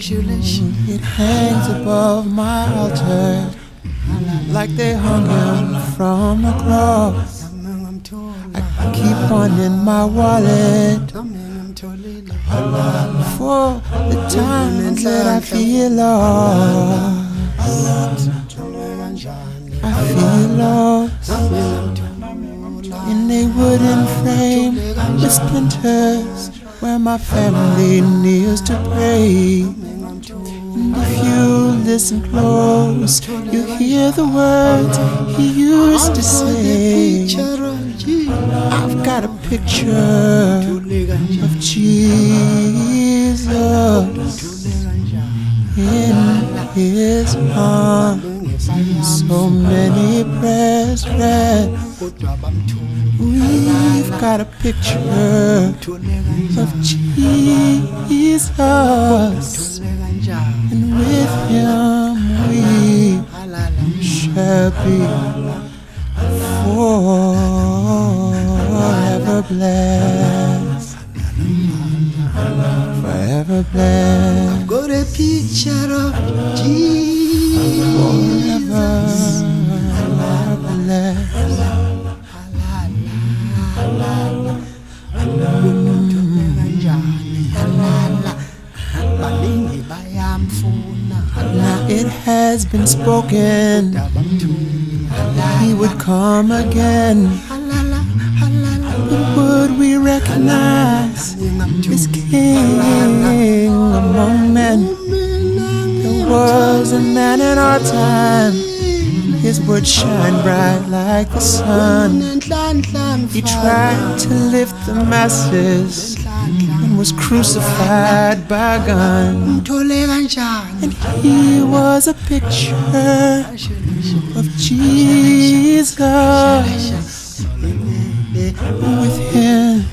It hangs above my altar like they hung him from a cross. I keep one in my wallet for the times that I feel lost. I feel lost in a wooden frame with splinters where my family kneels to pray. And if you listen close, you hear the words he used to say. I've got a picture of Jesus in his arms. We've got a picture of Jesus, and with him we shall be forever blessed. Forever blessed. Got a picture of Jesus. Has been spoken he would come again. But would we recognize this king among men? There was a man in our time. His words shine bright like the sun. He tried to lift the masses was crucified by gun. And he was a picture of Jesus. With him,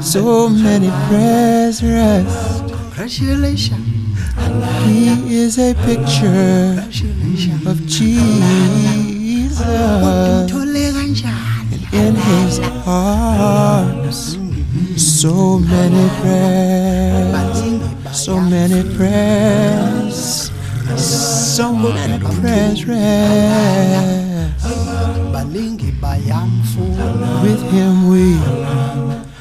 so many prayers rest. He is a picture of Jesus. And in his arms, so many prayers, so many prayers, so many prayers. With him we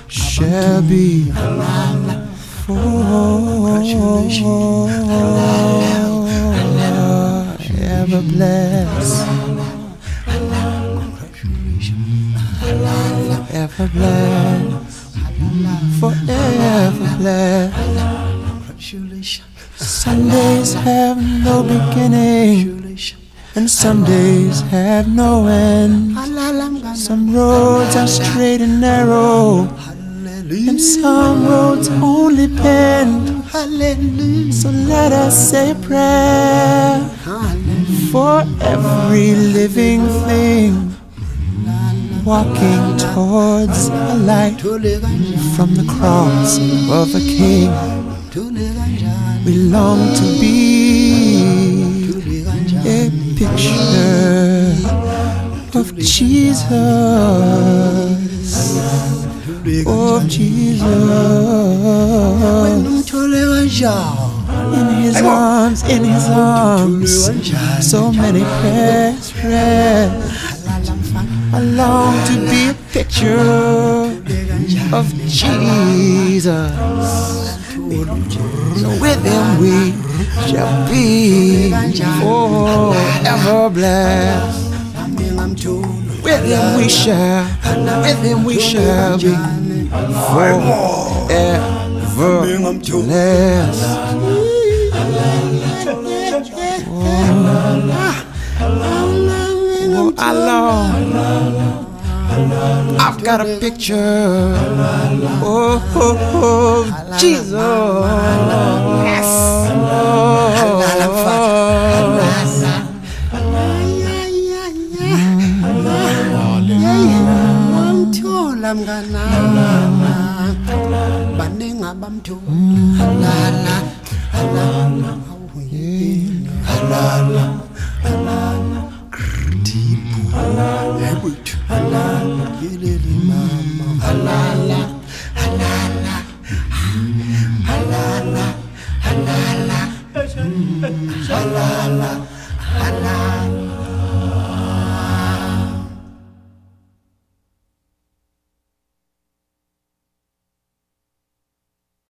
shall be forever blessed. Ever blessed. Forever blessed. Sundays have no beginning. And some days have no end. Some roads are straight and narrow, and some roads only bend. So let us say a prayer for every living thing walking towards a light from the cross of a king. We long to be a picture of Jesus, of Jesus. In his arms, in his arms, so many prayers read. I long to be a picture of Jesus. So with him we shall be forever blessed. With him we shall, with him we shall be forever blessed. Oh, I've got a picture. Oh, oh, oh Jesus. Abamthola halala halala halala. halala halala